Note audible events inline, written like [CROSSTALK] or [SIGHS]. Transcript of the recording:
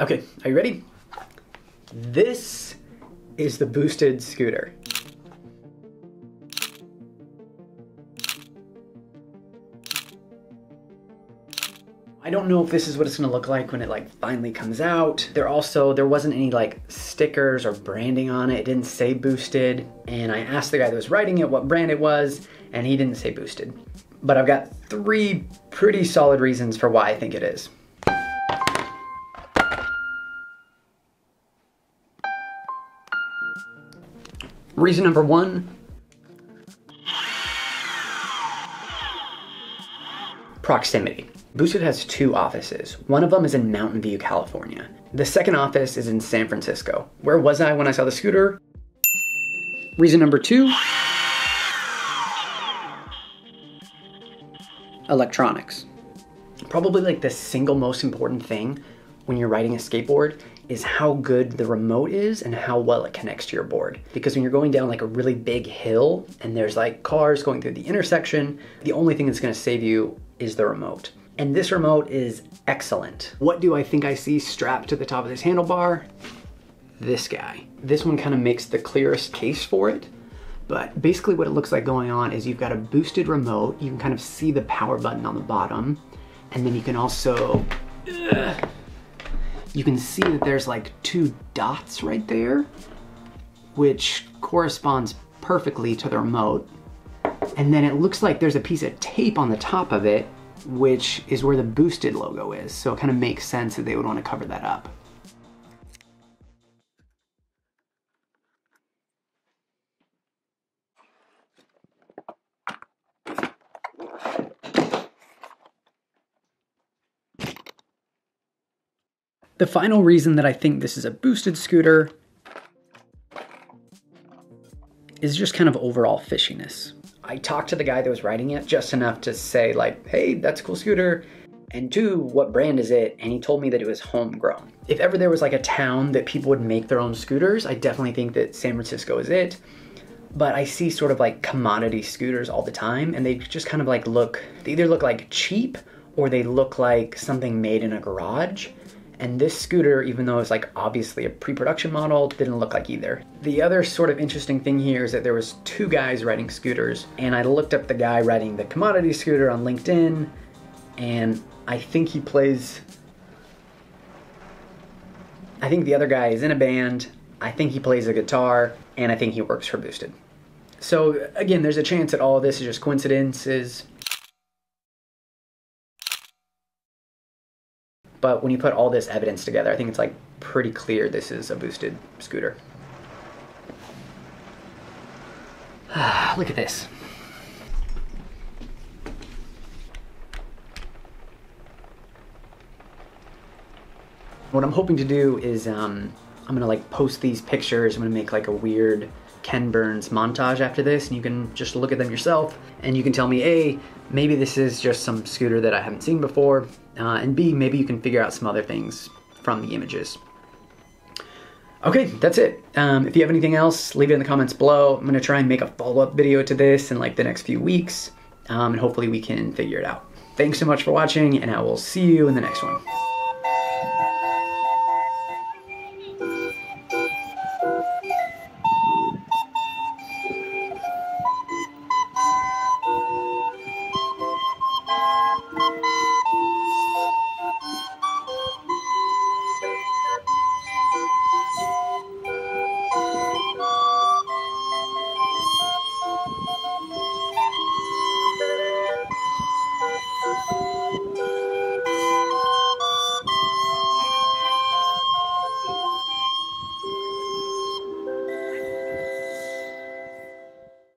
Okay, are you ready? This is the boosted scooter. I don't know if this is what it's gonna look like when it like finally comes out. There also, there wasn't any like stickers or branding on it. It didn't say boosted. And I asked the guy that was riding it what brand it was, and he didn't say boosted. But I've got three pretty solid reasons for why I think it is. Reason number one, proximity. Boosted has two offices. One of them is in Mountain View, California. The second office is in San Francisco. Where was I when I saw the scooter? Reason number two, electronics. Probably like the single most important thing when you're riding a skateboard is how good the remote is and how well it connects to your board. Because when you're going down like a really big hill and there's like cars going through the intersection, the only thing that's gonna save you is the remote. And this remote is excellent. What do I think I see strapped to the top of this handlebar? This guy. This one kind of makes the clearest case for it. But basically what it looks like going on is you've got a boosted remote. You can kind of see the power button on the bottom. And then you can also, you can see that there's like two dots right there, which corresponds perfectly to the remote. And then it looks like there's a piece of tape on the top of it, which is where the boosted logo is. So it kind of makes sense that they would want to cover that up. The final reason that I think this is a boosted scooter is just kind of overall fishiness. I talked to the guy that was riding it just enough to say like, hey, that's a cool scooter. And two, what brand is it? And he told me that it was homegrown. If ever there was like a town that people would make their own scooters, I definitely think that San Francisco is it. But I see sort of like commodity scooters all the time and they just kind of like look, they either look like cheap or they look like something made in a garage. And this scooter, even though it's like obviously a pre-production model, didn't look like either. The other sort of interesting thing here is that there was two guys riding scooters and I looked up the guy riding the commodity scooter on LinkedIn and I think he plays, I think the other guy is in a band, I think he plays a guitar, and I think he works for Boosted. So again, there's a chance that all this is just coincidences. But when you put all this evidence together, I think it's like pretty clear this is a boosted scooter. [SIGHS] Look at this. What I'm hoping to do is um, I'm gonna like post these pictures. I'm gonna make like a weird Ken Burns montage after this and you can just look at them yourself and you can tell me A, maybe this is just some scooter that I haven't seen before uh, and B, maybe you can figure out some other things from the images. Okay, that's it. Um, if you have anything else, leave it in the comments below. I'm gonna try and make a follow-up video to this in like the next few weeks um, and hopefully we can figure it out. Thanks so much for watching and I will see you in the next one.